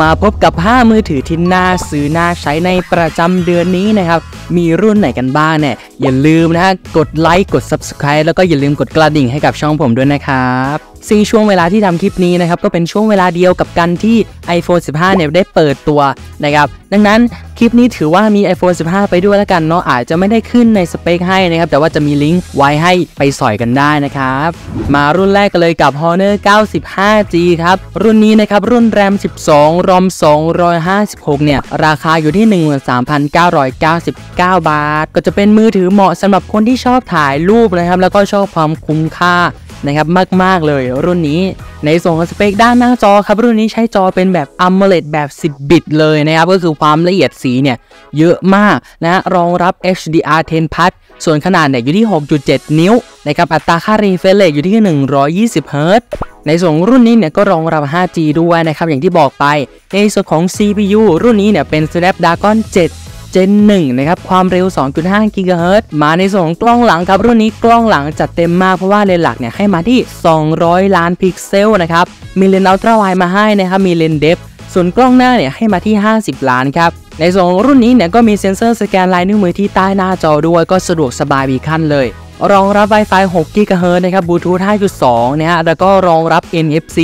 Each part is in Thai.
มาพบกับ 5 มือถือที่น่าซื้อน่าใช้ในประจำเดือนนี้นะครับ มีรุ่นไหนกันบ้างเนี่ย อย่าลืมนะฮะ กดไลค์ กด Subscribe แล้วก็อย่าลืมกดกระดิ่งให้กับช่องผมด้วยนะครับ ซึ่งช่วงเวลาที่ทำคลิปนี้นะครับก็เป็นช่วงเวลาเดียวกับกันที่ iPhone 15 เนี่ยได้เปิดตัวนะครับดังนั้นคลิปนี้ถือว่ามี iPhone 15 ไปด้วยแล้วกันเนาะอาจจะไม่ได้ขึ้นในสเปคให้นะครับแต่ว่าจะมีลิงก์ไว้ให้ไปสอยกันได้นะครับ มารุ่นแรกกันเลยกับ Honor 95G ครับ รุ่นนี้นะครับรุ่น RAM 12 ROM 256 เนี่ย ราคาอยู่ที่ 13,999 บาท ก็จะเป็นมือถือเหมาะสำหรับคนที่ชอบถ่ายรูปนะครับแล้วก็ชอบความคุ้มค่า นะครับมากๆเลยรุ่นนี้ในส่วนของสเปคด้านหน้าจอครับรุ่นนี้ใช้จอเป็นแบบ AMOLED แบบ 10 บิตเลยนะครับก็คือความละเอียดสีเนี่ยเยอะมากนะรองรับ HDR 10พัทส่วนขนาดเนี่ยอยู่ที่ 6.7 นิ้วนะครับอัตราค่า refresh rate อยู่ที่ 120 Hz ในส่วนรุ่นนี้เนี่ยก็รองรับ 5G ด้วยนะครับอย่างที่บอกไป ในส่วนของ CPU รุ่นนี้เนี่ยเป็น Snapdragon 7 Gen 1 นะครับ ความเร็ว 2.5 GHz มาในส่วนของกล้องหลังครับ รุ่นนี้กล้องหลังจัดเต็มมากเพราะว่าเลนส์หลักเนี่ยให้มาที่ 200 ล้านพิกเซลนะครับ มีเลนส์ ultra-wide มาให้นะครับ มีเลนส์ depth ส่วนกล้องหน้าเนี่ยให้มาที่ 50 ล้านครับ ในส่วนของรุ่นนี้เนี่ยก็มีเซ็นเซอร์สแกนลายนิ้วมือที่ใต้หน้าจอด้วยก็สะดวกสบายไปอีกขั้นเลย รองรับ Wi-Fi 6 GHz นะครับบลูทูธ5.2 นะฮะ แล้วก็รองรับ NFC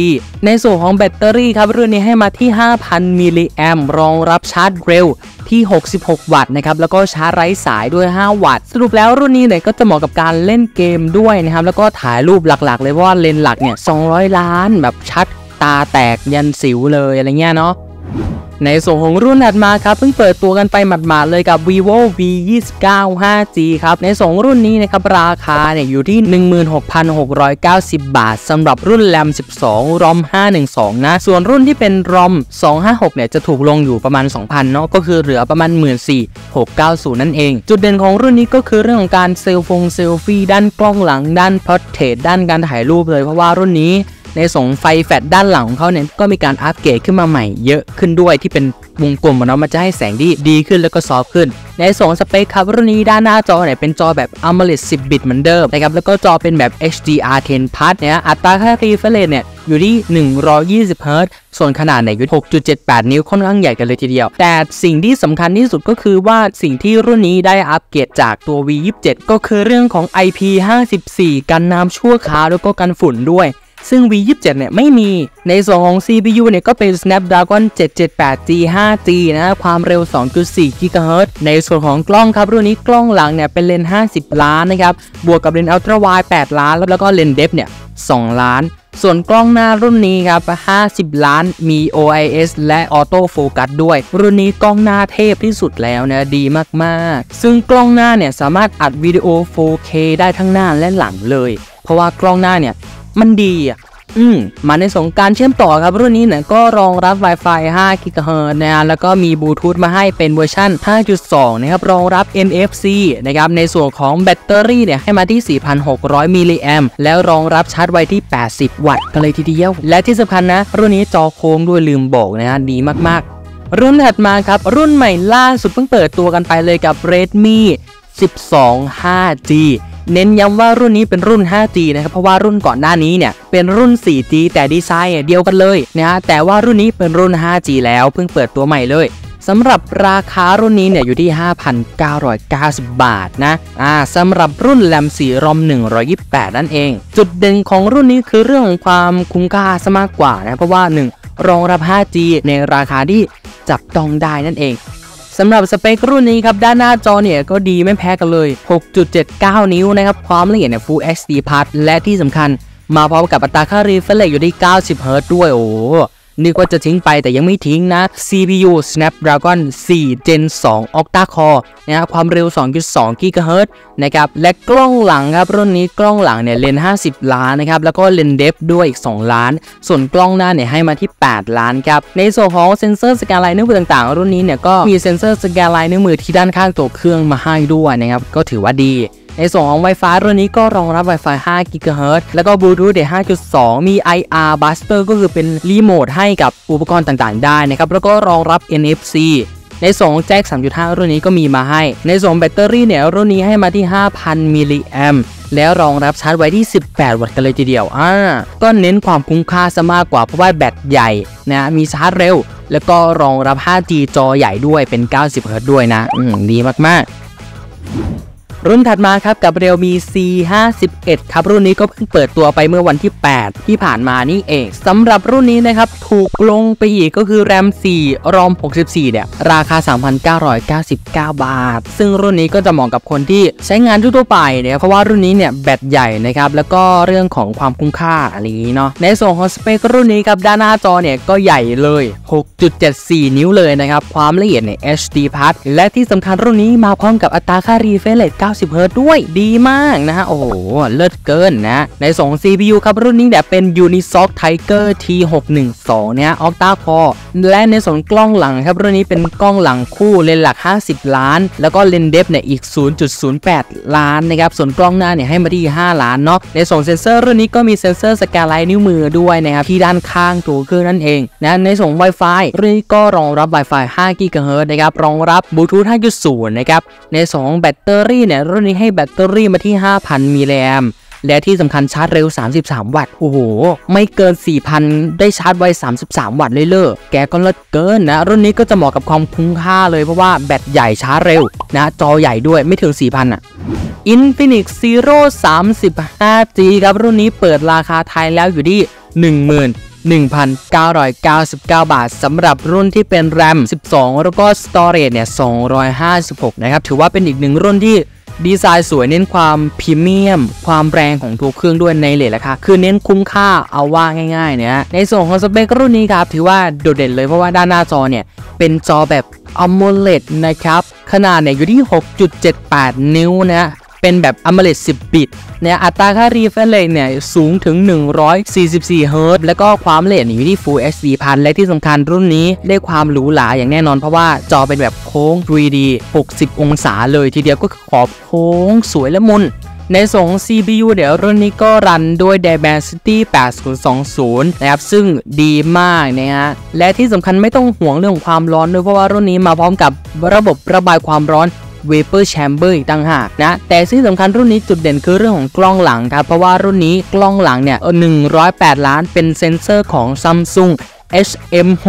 ในส่วนของแบตเตอรี่ครับ รุ่นนี้ให้มาที่ 5,000 มิลลิแอมป์รองรับชาร์จเร็วที่ 66 วัตต์นะครับ แล้วก็ชาร์จไร้สายด้วย 5 วัตต์ สรุปแล้วรุ่นนี้เนี่ยก็จะเหมาะกับการเล่นเกมด้วยนะครับ แล้วก็ถ่ายรูปหลักๆ เลยเพราะว่าเลนส์หลักเนี่ย 200 ล้านแบบชัดตาแตกยันสิวเลยอะไรเงี้ยเนาะ ในส่วนของรุ่นถัดมาครับเพิ่งเปิดตัวกันไปหมาดๆเลยกับ vivo v 29 5G ครับ ในสองรุ่นนี้นะครับราคาเนี่ยอยู่ที่ 16,690 บาทสำหรับรุ่น RAM 12 ROM 512 นะ ส่วนรุ่นที่เป็น ROM 256 เนี่ยจะถูกลงอยู่ประมาณ 2,000 เนาะก็คือเหลือประมาณ 14,690 นั่นเอง จุดเด่นของรุ่นนี้ก็คือเรื่องของการเซลฟงเซลฟี่ด้านกล้องหลังด้าน portrait ด้านการถ่ายรูปเลยเพราะว่ารุ่นนี้ ในส่วนไฟแฟลชด้านหลังของเขาเนี่ยก็มีการอัปเกรดขึ้นมาใหม่เยอะขึ้นด้วยที่เป็นวงกลมเนาะมันจะให้แสงที่ดีขึ้นแล้วก็ซอฟขึ้น ในส่วนสเปคครับรุ่นนี้ด้านหน้าจอเนี่ยเป็นจอแบบ AMOLED 10 บิตเหมือนเดิมนะครับแล้วก็จอเป็นแบบ HDR 10พัทเนี่ยอัตราค่า refresh เนี่ยอยู่ที่ 120 Hz ส่วนขนาดเนี่ยอยู่ 6.78 นิ้วค่อนข้างใหญ่กันเลยทีเดียว แต่สิ่งที่สำคัญที่สุดก็คือว่าสิ่งที่รุ่นนี้ได้อัปเกรดจากตัว V27 ก็คือเรื่องของ IP54 กันน้ำชั่วคราวแล้วก็กันฝุ่นด้วย ซึ่ง V27 เนี่ยไม่มี ในส่วนของ CPU เนี่ยก็เป็น Snapdragon 778G 5G นะความเร็ว 2.4 GHz ในส่วนของกล้องครับ รุ่นนี้กล้องหลังเนี่ยเป็นเลนส์50 ล้านนะครับ บวกกับเลนส์ Ultra Wide 8 ล้าน แล้วก็เลนส์ Depth เนี่ย 2 ล้าน ส่วนกล้องหน้ารุ่นนี้ครับ 50 ล้าน มี OIS และ Auto Focus ด้วย รุ่นนี้กล้องหน้าเทพที่สุดแล้วนะ ดีมากๆ ซึ่งกล้องหน้าเนี่ยสามารถอัดวิดีโอ 4K ได้ทั้งหน้าและหลังเลย เพราะว่ากล้องหน้าเนี่ย มันดีอะอืมมาในสงการเชื่อมต่อครับรุ่นนี้เนี่ยก็รองรับ Wi-Fi 5 GHz นะแล้วก็มีบลูทูธมาให้เป็นเวอร์ชัน5.2 นะครับ รองรับ NFC นะครับ ในส่วนของแบตเตอรี่เนี่ยให้มาที่ 4,600 มิลลิแอมแล้วรองรับชาร์จไวที่ 80 วัตต์กันเลยทีเดียว และที่สำคัญนะ รุ่นนี้จอโค้งด้วยลืมบอกนะฮะดีมากๆ รุ่นถัดมาครับ รุ่นใหม่ล่าสุดเพิ่งเปิดตัวกันไปเลยกับ Redmi 12 5G เน้นย้ำว่ารุ่นนี้เป็นรุ่น 5G นะครับเพราะว่ารุ่นก่อนหน้านี้เนี่ยเป็นรุ่น 4G แต่ดีไซน์เดียวกันเลยนะฮะแต่ว่ารุ่นนี้เป็นรุ่น 5G แล้วเพิ่งเปิดตัวใหม่เลยสำหรับราคารุ่นนี้เนี่ยอยู่ที่ 5,990 บาทนะอ่าสำหรับรุ่นแรม4รอม 128 นั่นเอง จุดเด่นของรุ่นนี้คือเรื่องของความคุ้มค่าซะมากกว่านะเพราะว่า 1 รองรับ 5G ในราคาที่จับต้องได้นั่นเอง สำหรับสเปครุ่นนี้ครับด้านหน้าจอเนี่ยก็ดีไม่แพ้กันเลย 6.79 นิ้วนะครับความละเอียดเนี่ย Full HD Plus และที่สำคัญ มาพร้อมกับอัตราค่า refresh อยู่ที่ 90 Hz ด้วยโอ้ นึกว่าจะทิ้งไปแต่ยังไม่ทิ้งนะ CPU Snapdragon 4 Gen 2 Octa Core นะครับความเร็ว 2.2 GHz นะครับและกล้องหลังครับรุ่นนี้กล้องหลังเนี่ยเลนส์ 50 ล้านนะครับแล้วก็เลนส์ depth ด้วยอีก 2 ล้าน ส่วนกล้องหน้าเนี่ยให้มาที่ 8 ล้านครับในส่วนของเซ็นเซอร์สแกนลายนิ้วมือต่างๆ รุ่นนี้เนี่ยก็มีเซ็นเซอร์สแกนลายนิ้วมือที่ด้านข้างตัวเครื่องมาให้ด้วยนะครับก็ถือว่าดี ในส่วนของ Wi-Fi รุ่นนี้ก็รองรับ Wi-Fi 5 GHz แล้วก็ Bluetooth 5.2 มี IR Blaster ก็คือเป็นรีโมทให้กับอุปกรณ์ต่างๆ ได้นะครับ แล้วก็รองรับ NFC ในส่วนของแจ็ค3.5 รุ่นนี้ก็มีมาให้ ในส่วนแบตเตอรี่เนี่ยรุ่นนี้ให้มาที่ 5,000 มิลลิแอมป์แล้วรองรับชาร์จไว้ที่ 18 วัตต์กันเลยทีเดียว อ่า ก็เน้นความคุ้มค่าซะมากกว่าเพราะว่าแบตใหญ่นะมีชาร์จเร็ว แล้วก็รองรับ 5G จอใหญ่ด้วยเป็น 90 Hz ด้วยนะ อืม ดีมากๆ รุ่นถัดมาครับกับ Realme C51 ครับรุ่นนี้ก็เพิ่งเปิดตัวไปเมื่อวันที่ 8 ที่ผ่านมานี่เองสำหรับรุ่นนี้นะครับถูกลงไปอีกก็คือ RAM 4 ROM 64 เนี่ย ราคา 3,999 บาท ซึ่งรุ่นนี้ก็จะเหมาะกับคนที่ใช้งานทั่วไปเนี่ยเพราะว่ารุ่นนี้เนี่ยแบตใหญ่นะครับแล้วก็เรื่องของความคุ้มค่าอะไรอย่างนี้เนาะในส่วนของสเปครุ่นนี้ครับด้านหน้าจอเนี่ยก็ใหญ่เลย 6.74 นิ้วเลยนะครับความละเอียดเนี่ย HD Plus และที่สำคัญรุ่นนี้มาพร้อมกับอัตราค่า refresh rate 90 Hz ด้วยดีมากนะฮะ โอ้โห เลิศเกินนะ ในส่ง CPU ครับ รุ่นนี้เนี่ยเป็น Unisoc Tiger T612 เนี่ย Octa Core และในส่วนกล้องหลังครับ รุ่นนี้เป็นกล้องหลังคู่เลนส์หลัก 50 ล้าน แล้วก็เลนส์ depth เนี่ยอีก 0.08 ล้านนะครับ ส่วนกล้องหน้าเนี่ยให้มาที่ 5 ล้านเนาะ ในส่วนเซนเซอร์รุ่นนี้ก็มีเซนเซอร์สแกนลายนิ้วมือด้วยนะครับที่ด้านข้างตัวเครื่องนั่นเองนะในส่ง Wi-Fi รุ่นนี้ก็รองรับ Wi-Fi 5 GHz นะครับรองรับบลูทูธ5.0 นะครับในส่วนของแบตเตอรี่เนี่ยรุ่นนี้ให้แบตเตอรี่มาที่ 5,000 มิลลิแอมป์และที่สำคัญชาร์จเร็ว 33 วัตต์ โอ้โห ไม่เกิน 4,000 ได้ชาร์จไว 33 วัตต์เลยเลอแกก็เลิศเกินนะ รุ่นนี้ก็จะเหมาะกับความคุ้มค่าเลยเพราะว่าแบตใหญ่ชาร์จเร็วนะ จอใหญ่ด้วยไม่ถึง 4,000 อะ Infinix Zero 35G ครับ รุ่นนี้เปิดราคาไทยแล้วอยู่ที่ 10,000 1,999 บาทสำหรับรุ่นที่เป็น RAM 12 แล้วก็ Storage เนี่ย 256 นะครับ ถือว่าเป็นอีกหนึ่งรุ่นที่ ดีไซน์สวยเน้นความพรีเมียม ความแรงของตัวเครื่องด้วยในเลทราคาคือเน้นคุ้มค่าเอาว่าง่ายๆเนี่ยในส่วนของสเปครุ่นนี้ครับถือว่าโดดเด่นเลยเพราะว่าด้านหน้าจอเนี่ยเป็นจอแบบ AMOLED นะครับ ขนาดเนี่ยอยู่ที่ 6.78 นิ้วนะ เป็นแบบ AMOLED 10 บิตเนี่ยอัตราค่า refresh rate เนี่ยสูงถึง 144 Hz แล้วก็ความละเอียดอยู่ที่ Full HD พันและที่สำคัญรุ่นนี้ได้ความหรูหราอย่างแน่นอนเพราะว่าจอเป็นแบบโค้ง 3D 60 องศาเลยทีเดียวก็ขอบโค้งสวยละมุนในส่วนของ CPU เดี๋ยวรุ่นนี้ก็รันด้วย Dimensity 8020 นะครับ ซึ่งดีมากนะฮะ และที่สำคัญไม่ต้องห่วงเรื่องของความร้อนด้วยเพราะว่ารุ่นนี้มาพร้อมกับระบบระบายความร้อน Vapor Chamber อีกต่างหากนะ แต่ที่สำคัญรุ่นนี้จุดเด่นคือเรื่องของกล้องหลังครับ เพราะว่ารุ่นนี้กล้องหลังเนี่ย 108 ล้านเป็นเซนเซอร์ของ Samsung HM6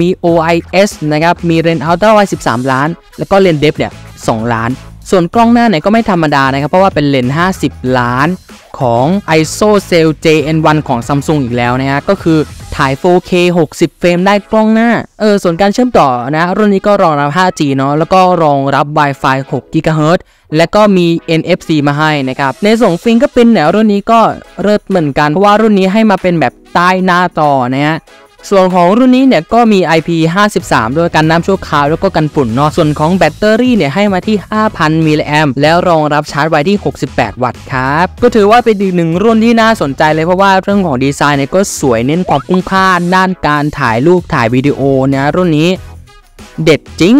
มี OIS นะครับ มีเลนส์ Ultra Wide 13 ล้าน แล้วก็เลนส์ Depth เนี่ย 2 ล้าน ส่วนกล้องหน้าเนี่ยก็ไม่ธรรมดานะครับ เพราะว่าเป็นเลนส์ 50 ล้าน ของ ISO Cell JN1 ของ Samsung อีกแล้วนะฮะ ก็คือถ่าย 4K 60 เฟรมได้กล้องหน้า เออ ส่วนการเชื่อมต่อนะ รุ่นนี้ก็รองรับ 5G เนาะ แล้วก็รองรับ Wi-Fi 6 GHz และก็มี NFC มาให้นะครับ ในส่งฟิงก็เป็นเนี่ยรุ่นนี้ก็เลิศเหมือนกัน เพราะว่ารุ่นนี้ให้มาเป็นแบบใต้หน้าต่อนะฮะ ส่วนของรุ่นนี้เนี่ยก็มี IP53 ด้วยกันน้ำชั่วคราวแล้วก็กันฝุ่นเนาะส่วนของแบตเตอรี่เนี่ยให้มาที่ 5,000 มิลลิแอมแล้วรองรับชาร์จไว้ที่ 68 วัตต์ครับก็ถือว่าเป็นอีกหนึ่งรุ่นที่น่าสนใจเลยเพราะว่าเรื่องของดีไซน์เนี่ยก็สวยเน้นความคุ้มค่าด้านการถ่ายรูปถ่ายวิดีโอนะรุ่นนี้เด็ดจริง